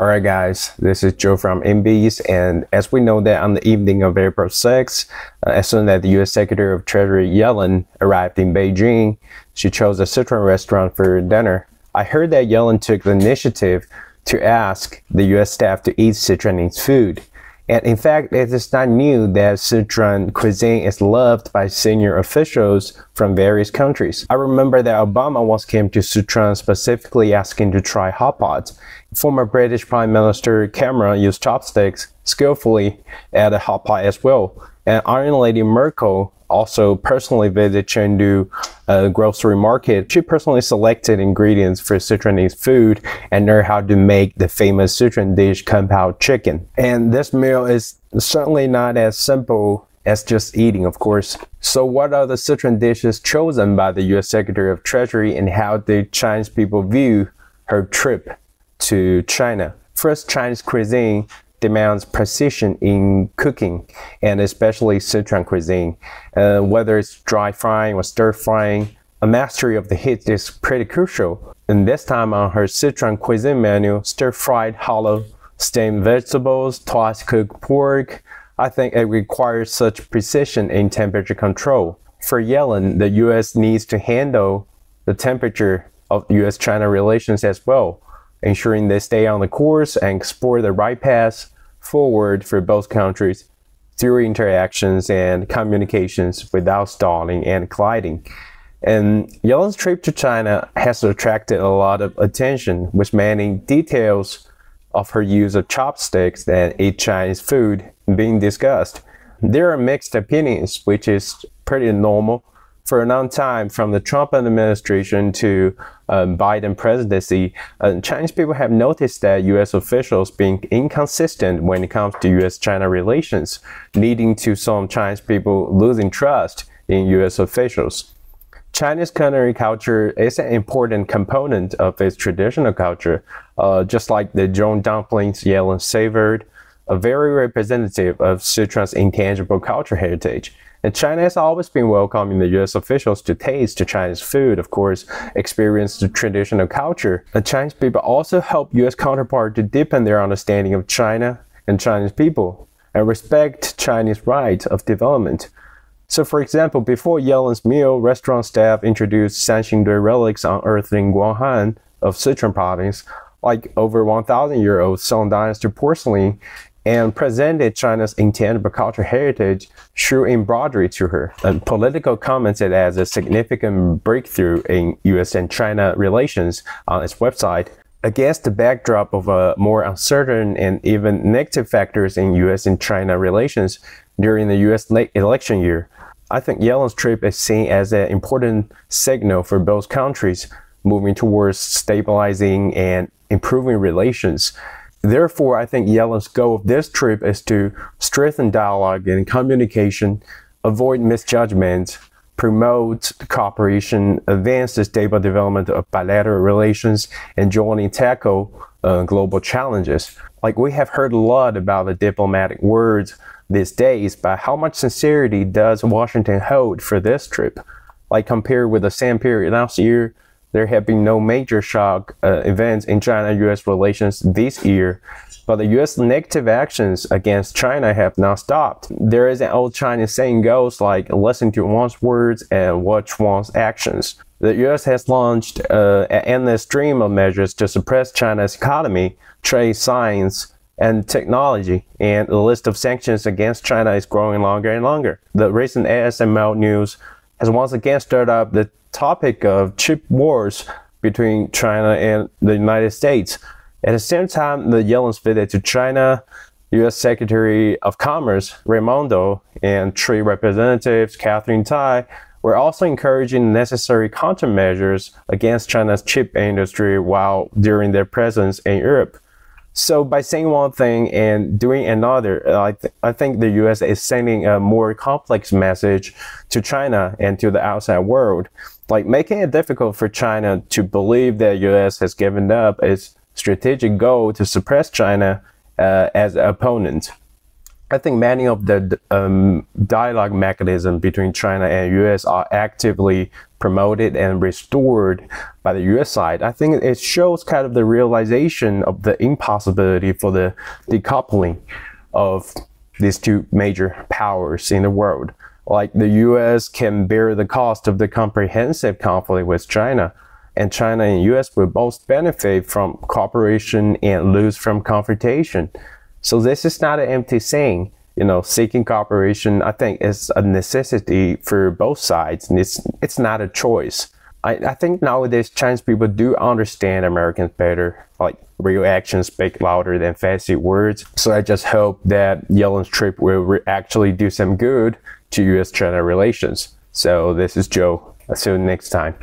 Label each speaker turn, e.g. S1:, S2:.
S1: Alright guys, this is Joe from MBs and as we know that on the evening of April 6, uh, as soon as the US Secretary of Treasury Yellen arrived in Beijing, she chose a Sichuan restaurant for dinner. I heard that Yellen took the initiative to ask the US staff to eat Sichuanese food. And in fact, it is not new that Sichuan cuisine is loved by senior officials from various countries. I remember that Obama once came to Sichuan specifically asking to try hot pot. Former British Prime Minister Cameron used chopsticks skillfully at a hot pot as well. And Iron Lady Merkel also personally visit Chengdu uh, grocery market. She personally selected ingredients for Sichuanese food and learned how to make the famous Sichuan dish Kung chicken. And this meal is certainly not as simple as just eating, of course. So what are the Sichuan dishes chosen by the U.S. Secretary of Treasury and how do Chinese people view her trip to China? First, Chinese cuisine demands precision in cooking and especially Sichuan cuisine. Uh, whether it's dry frying or stir frying, a mastery of the heat is pretty crucial. And this time on her Sichuan cuisine menu, stir fried hollow steamed vegetables, twice cooked pork, I think it requires such precision in temperature control. For Yellen, the US needs to handle the temperature of US China relations as well ensuring they stay on the course and explore the right path forward for both countries through interactions and communications without stalling and colliding. And Yellen's trip to China has attracted a lot of attention, with many details of her use of chopsticks and eat Chinese food being discussed. There are mixed opinions, which is pretty normal for a long time, from the Trump administration to um, Biden presidency, uh, Chinese people have noticed that U.S. officials being inconsistent when it comes to U.S.-China relations, leading to some Chinese people losing trust in U.S. officials. Chinese culinary culture is an important component of its traditional culture, uh, just like the Zhong dumplings Yellen savored, a very representative of Sichuan's intangible cultural heritage. And China has always been welcoming the US officials to taste the Chinese food, of course, experience the traditional culture. The Chinese people also help US counterparts to deepen their understanding of China and Chinese people and respect Chinese rights of development. So for example, before Yellen's meal, restaurant staff introduced Sanxingdui relics unearthed in Guanghan of Sichuan province, like over 1,000 year old Song Dynasty porcelain and presented China's intangible cultural heritage through embroidery to her. And Politico commented as a significant breakthrough in US and China relations on its website. Against the backdrop of a more uncertain and even negative factors in US and China relations during the US election year, I think Yellen's trip is seen as an important signal for both countries moving towards stabilizing and improving relations. Therefore, I think Yellen's goal of this trip is to strengthen dialogue and communication, avoid misjudgments, promote cooperation, advance the stable development of bilateral relations, and jointly tackle uh, global challenges. Like we have heard a lot about the diplomatic words these days, but how much sincerity does Washington hold for this trip? Like compared with the same period last year, there have been no major shock uh, events in China-US relations this year, but the US negative actions against China have not stopped. There is an old Chinese saying goes like listen to one's words and watch one's actions. The US has launched uh, an endless stream of measures to suppress China's economy, trade, science, and technology, and the list of sanctions against China is growing longer and longer. The recent ASML news has once again stirred up the topic of chip wars between China and the United States. At the same time, the Yellen's visit to China, U.S. Secretary of Commerce Raimondo and Trade Representatives Katherine Tai were also encouraging necessary countermeasures against China's chip industry while during their presence in Europe. So by saying one thing and doing another, I, th I think the U.S. is sending a more complex message to China and to the outside world, like making it difficult for China to believe that U.S. has given up its strategic goal to suppress China uh, as an opponent. I think many of the um, dialogue mechanism between China and US are actively promoted and restored by the US side. I think it shows kind of the realization of the impossibility for the decoupling of these two major powers in the world. Like the US can bear the cost of the comprehensive conflict with China, and China and US will both benefit from cooperation and lose from confrontation. So this is not an empty saying. You know, seeking cooperation, I think, is a necessity for both sides, and it's it's not a choice. I, I think nowadays Chinese people do understand Americans better. Like real actions speak louder than fancy words. So I just hope that Yellen's trip will actually do some good to U.S.-China relations. So this is Joe. I'll see you next time.